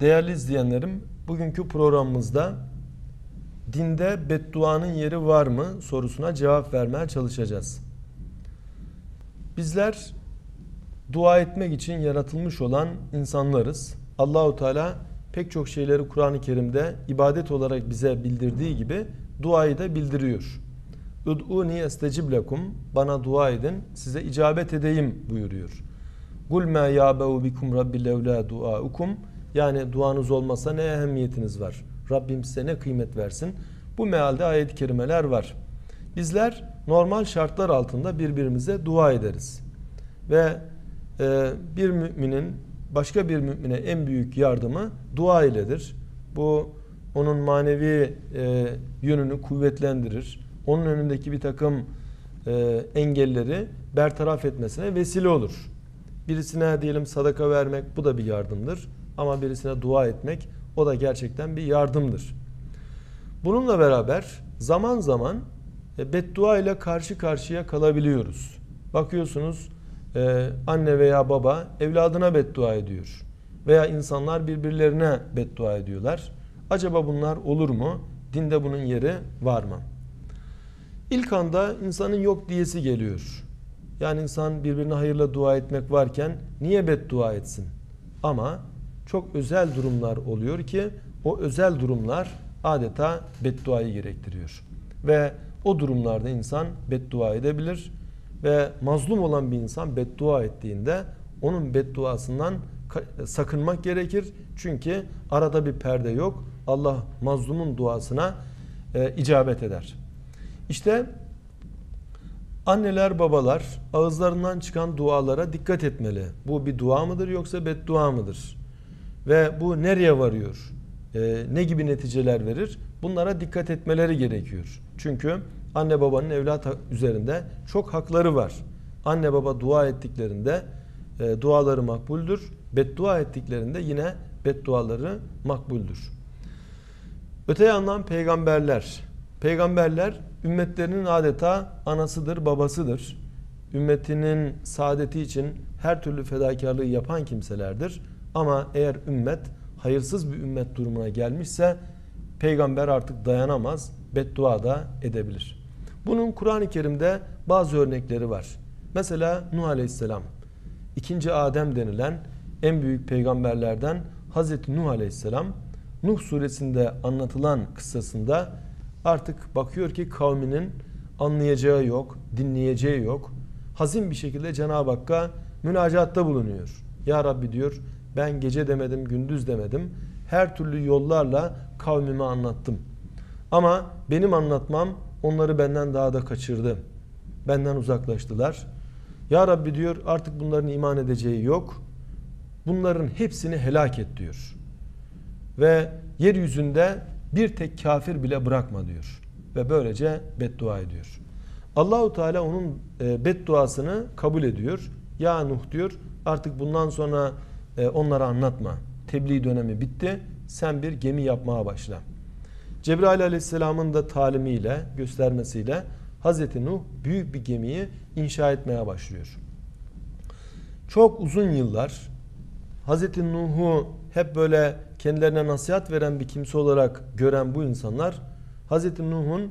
Değerli izleyenlerim, bugünkü programımızda dinde bedduanın yeri var mı sorusuna cevap vermeye çalışacağız. Bizler dua etmek için yaratılmış olan insanlarız. Allahu Teala pek çok şeyleri Kur'an-ı Kerim'de ibadet olarak bize bildirdiği gibi duayı da bildiriyor. Ud'uni estecib lekum bana dua edin size icabet edeyim buyuruyor. Kul ma ya'beu bikum rabbi levla duaukum yani duanız olmasa ne ehemmiyetiniz var? Rabbim size ne kıymet versin? Bu mealde ayet-i kerimeler var. Bizler normal şartlar altında birbirimize dua ederiz. Ve e, bir müminin başka bir mümine en büyük yardımı dua iledir. Bu onun manevi e, yönünü kuvvetlendirir. Onun önündeki bir takım e, engelleri bertaraf etmesine vesile olur. Birisine diyelim sadaka vermek bu da bir yardımdır. Ama birisine dua etmek o da gerçekten bir yardımdır. Bununla beraber zaman zaman e, beddua ile karşı karşıya kalabiliyoruz. Bakıyorsunuz e, anne veya baba evladına beddua ediyor. Veya insanlar birbirlerine beddua ediyorlar. Acaba bunlar olur mu? Dinde bunun yeri var mı? İlk anda insanın yok diyesi geliyor. Yani insan birbirine hayırla dua etmek varken niye beddua etsin? Ama çok özel durumlar oluyor ki o özel durumlar adeta bedduayı gerektiriyor. Ve o durumlarda insan beddua edebilir ve mazlum olan bir insan beddua ettiğinde onun bedduasından sakınmak gerekir. Çünkü arada bir perde yok. Allah mazlumun duasına e, icabet eder. İşte anneler babalar ağızlarından çıkan dualara dikkat etmeli. Bu bir dua mıdır yoksa beddua mıdır? Ve bu nereye varıyor? E, ne gibi neticeler verir? Bunlara dikkat etmeleri gerekiyor. Çünkü anne babanın evlat üzerinde çok hakları var. Anne baba dua ettiklerinde e, duaları makbuldür. Beddua ettiklerinde yine bedduaları makbuldür. Öte yandan peygamberler. Peygamberler ümmetlerinin adeta anasıdır, babasıdır. Ümmetinin saadeti için her türlü fedakarlığı yapan kimselerdir. Ama eğer ümmet hayırsız bir ümmet durumuna gelmişse peygamber artık dayanamaz, beddua da edebilir. Bunun Kur'an-ı Kerim'de bazı örnekleri var. Mesela Nuh Aleyhisselam, ikinci Adem denilen en büyük peygamberlerden Hazreti Nuh Aleyhisselam, Nuh suresinde anlatılan kıssasında artık bakıyor ki kavminin anlayacağı yok, dinleyeceği yok. Hazin bir şekilde Cenab-ı Hakk'a münacatta bulunuyor. Ya Rabbi diyor ben gece demedim, gündüz demedim. Her türlü yollarla kavmime anlattım. Ama benim anlatmam onları benden daha da kaçırdı. Benden uzaklaştılar. Ya Rabbi diyor artık bunların iman edeceği yok. Bunların hepsini helak et diyor. Ve yeryüzünde bir tek kafir bile bırakma diyor. Ve böylece beddua ediyor. Allahu Teala onun e, bedduasını kabul ediyor. Ya Nuh diyor artık bundan sonra e, onlara anlatma. Tebliğ dönemi bitti. Sen bir gemi yapmaya başla. Cebrail aleyhisselamın da talimiyle, göstermesiyle Hazreti Nuh büyük bir gemiyi inşa etmeye başlıyor. Çok uzun yıllar Hazreti Nuh'u hep böyle kendilerine nasihat veren bir kimse olarak gören bu insanlar Hazreti Nuh'un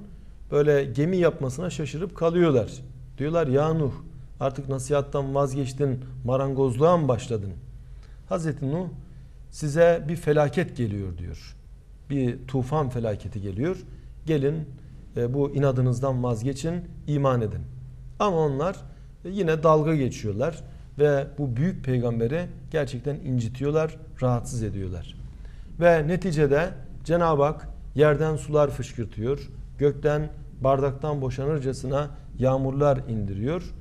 böyle gemi yapmasına şaşırıp kalıyorlar. Diyorlar ya Nuh artık nasihattan vazgeçtin marangozluğa mı başladın? Hazreti Nuh size bir felaket geliyor diyor. Bir tufan felaketi geliyor. Gelin e, bu inadınızdan vazgeçin, iman edin. Ama onlar e, yine dalga geçiyorlar ve bu büyük peygamberi gerçekten incitiyorlar, rahatsız ediyorlar. Ve neticede Cenab-ı Hak yerden sular fışkırtıyor, gökten bardaktan boşanırcasına yağmurlar indiriyor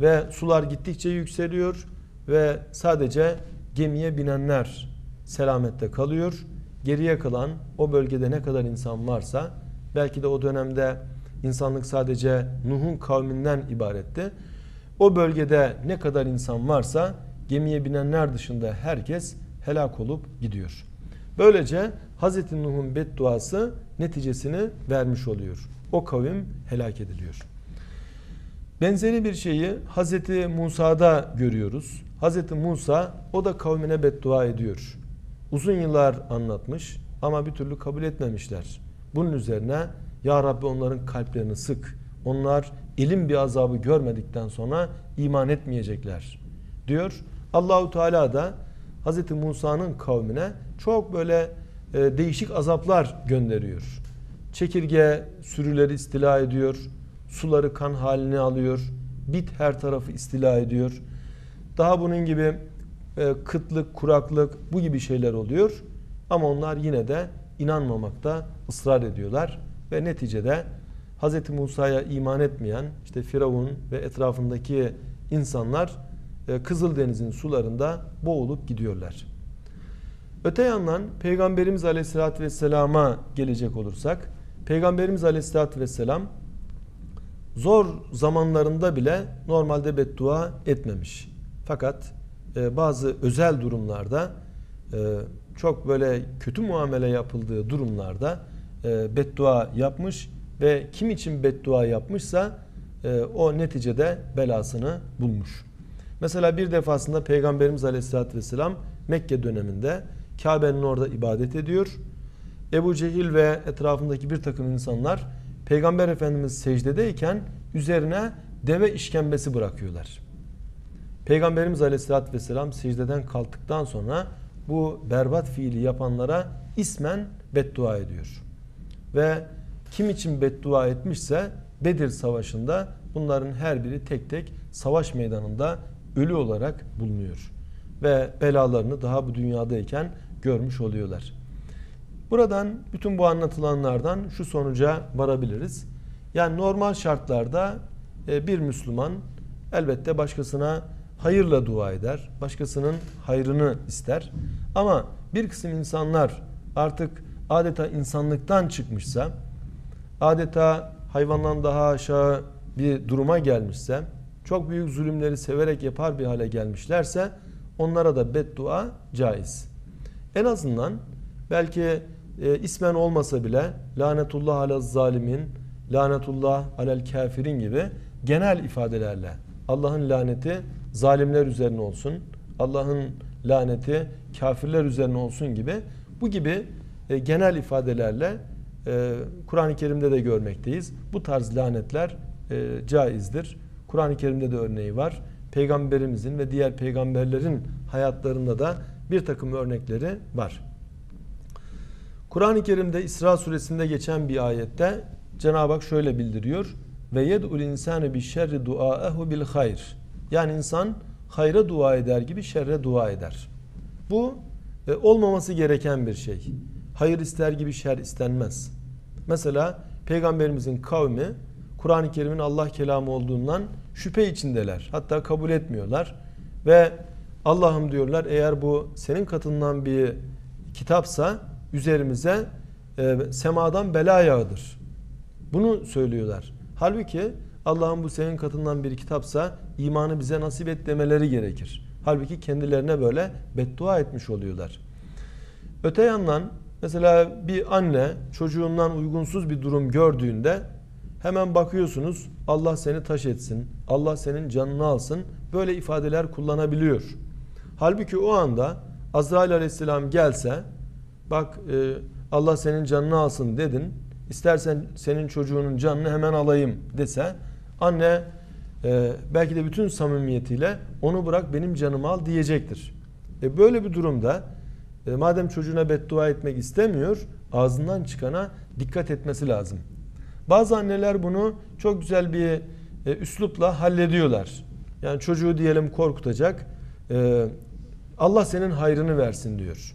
ve sular gittikçe yükseliyor ve sadece gemiye binenler selamette kalıyor. Geriye kalan o bölgede ne kadar insan varsa belki de o dönemde insanlık sadece Nuh'un kavminden ibaretti. O bölgede ne kadar insan varsa gemiye binenler dışında herkes helak olup gidiyor. Böylece Hz. Nuh'un bedduası neticesini vermiş oluyor. O kavim helak ediliyor. Benzeri bir şeyi Hz. Musa'da görüyoruz. Hz. Musa o da kavmine beddua ediyor. uzun yıllar anlatmış ama bir türlü kabul etmemişler. Bunun üzerine Ya Rabbi onların kalplerini sık. Onlar ilim bir azabı görmedikten sonra iman etmeyecekler diyor. Allahu Teala da Hz. Musa'nın kavmine çok böyle e, değişik azaplar gönderiyor. Çekirge sürüleri istila ediyor. Suları kan haline alıyor. Bit her tarafı istila ediyor. Daha bunun gibi e, kıtlık, kuraklık bu gibi şeyler oluyor. Ama onlar yine de inanmamakta ısrar ediyorlar. Ve neticede Hz. Musa'ya iman etmeyen işte Firavun ve etrafındaki insanlar e, Kızıldeniz'in sularında boğulup gidiyorlar. Öte yandan Peygamberimiz Aleyhisselatü Vesselam'a gelecek olursak Peygamberimiz Aleyhisselatü Vesselam zor zamanlarında bile normalde beddua etmemiş. Fakat e, bazı özel durumlarda e, çok böyle kötü muamele yapıldığı durumlarda e, beddua yapmış ve kim için beddua yapmışsa e, o neticede belasını bulmuş. Mesela bir defasında Peygamberimiz Aleyhisselatü Vesselam Mekke döneminde Kabe'nin orada ibadet ediyor. Ebu Cehil ve etrafındaki bir takım insanlar Peygamber Efendimiz secdedeyken üzerine deve işkembesi bırakıyorlar. Peygamberimiz Aleyhisselatü Vesselam secdeden kalktıktan sonra bu berbat fiili yapanlara ismen beddua ediyor. Ve kim için beddua etmişse Bedir Savaşı'nda bunların her biri tek tek savaş meydanında ölü olarak bulunuyor. Ve belalarını daha bu dünyadayken görmüş oluyorlar. Buradan bütün bu anlatılanlardan şu sonuca varabiliriz. Yani normal şartlarda e, bir Müslüman elbette başkasına hayırla dua eder. Başkasının hayrını ister. Ama bir kısım insanlar artık adeta insanlıktan çıkmışsa, adeta hayvandan daha aşağı bir duruma gelmişse, çok büyük zulümleri severek yapar bir hale gelmişlerse onlara da beddua caiz. En azından belki e, ismen olmasa bile lanetullah ala zalimin, lanetullah alel kafirin gibi genel ifadelerle Allah'ın laneti zalimler üzerine olsun, Allah'ın laneti kafirler üzerine olsun gibi bu gibi e, genel ifadelerle e, Kur'an-ı Kerim'de de görmekteyiz. Bu tarz lanetler e, caizdir. Kur'an-ı Kerim'de de örneği var. Peygamberimizin ve diğer peygamberlerin hayatlarında da bir takım örnekleri var. Kur'an-ı Kerim'de İsra suresinde geçen bir ayette Cenab-ı Hak şöyle bildiriyor. Ve yed'ul insane bi şerri duaehu bil hayr. Yani insan hayra dua eder gibi şerre dua eder. Bu e, olmaması gereken bir şey. Hayır ister gibi şer istenmez. Mesela Peygamberimizin kavmi Kur'an-ı Kerim'in Allah kelamı olduğundan şüphe içindeler. Hatta kabul etmiyorlar. Ve Allah'ım diyorlar eğer bu senin katından bir kitapsa üzerimize e, semadan bela yağdır. Bunu söylüyorlar. Halbuki Allah'ın bu senin katından bir kitapsa imanı bize nasip et demeleri gerekir. Halbuki kendilerine böyle beddua etmiş oluyorlar. Öte yandan mesela bir anne çocuğundan uygunsuz bir durum gördüğünde hemen bakıyorsunuz Allah seni taş etsin, Allah senin canını alsın böyle ifadeler kullanabiliyor. Halbuki o anda Azrail aleyhisselam gelse bak e, Allah senin canını alsın dedin istersen senin çocuğunun canını hemen alayım dese anne e, belki de bütün samimiyetiyle onu bırak benim canımı al diyecektir. E, böyle bir durumda e, madem çocuğuna beddua etmek istemiyor ağzından çıkana dikkat etmesi lazım. Bazı anneler bunu çok güzel bir e, üslupla hallediyorlar. Yani çocuğu diyelim korkutacak. E, Allah senin hayrını versin diyor.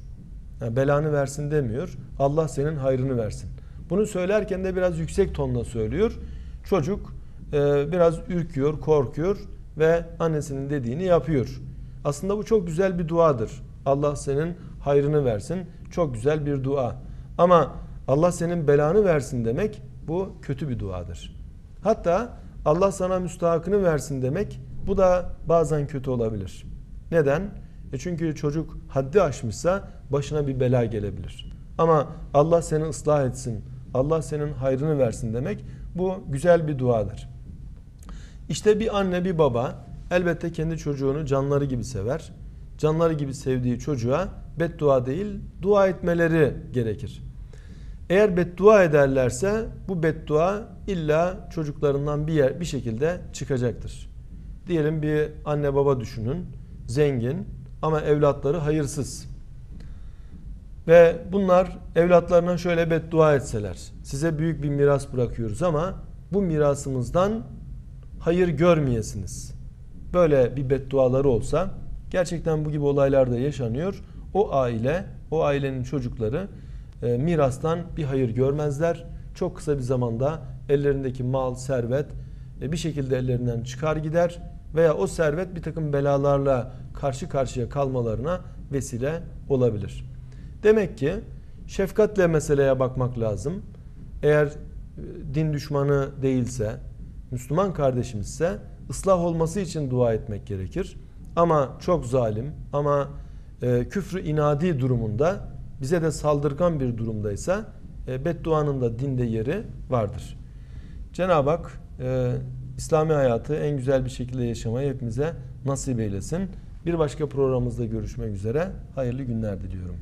Yani belanı versin demiyor. Allah senin hayrını versin. Bunu söylerken de biraz yüksek tonla söylüyor. Çocuk e, biraz ürküyor, korkuyor ve annesinin dediğini yapıyor. Aslında bu çok güzel bir duadır. Allah senin hayrını versin. Çok güzel bir dua. Ama Allah senin belanı versin demek bu kötü bir duadır. Hatta Allah sana müstahakını versin demek bu da bazen kötü olabilir. Neden? E çünkü çocuk haddi aşmışsa başına bir bela gelebilir. Ama Allah seni ıslah etsin, Allah senin hayrını versin demek bu güzel bir duadır. İşte bir anne bir baba elbette kendi çocuğunu canları gibi sever. Canları gibi sevdiği çocuğa beddua değil dua etmeleri gerekir. Eğer beddua ederlerse bu beddua illa çocuklarından bir yer bir şekilde çıkacaktır. Diyelim bir anne baba düşünün. Zengin ama evlatları hayırsız. Ve bunlar evlatlarına şöyle beddua etseler. Size büyük bir miras bırakıyoruz ama bu mirasımızdan hayır görmeyesiniz. Böyle bir bedduaları olsa gerçekten bu gibi olaylar da yaşanıyor. O aile, o ailenin çocukları e, mirastan bir hayır görmezler. Çok kısa bir zamanda ellerindeki mal, servet e, bir şekilde ellerinden çıkar gider veya o servet bir takım belalarla karşı karşıya kalmalarına vesile olabilir. Demek ki şefkatle meseleye bakmak lazım. Eğer e, din düşmanı değilse, Müslüman kardeşimizse ıslah olması için dua etmek gerekir. Ama çok zalim ama e, küfrü inadi durumunda bize de saldırgan bir durumdaysa e, bedduanın da dinde yeri vardır. Cenab-ı Hak e, İslami hayatı en güzel bir şekilde yaşamayı hepimize nasip eylesin. Bir başka programımızda görüşmek üzere. Hayırlı günler diliyorum.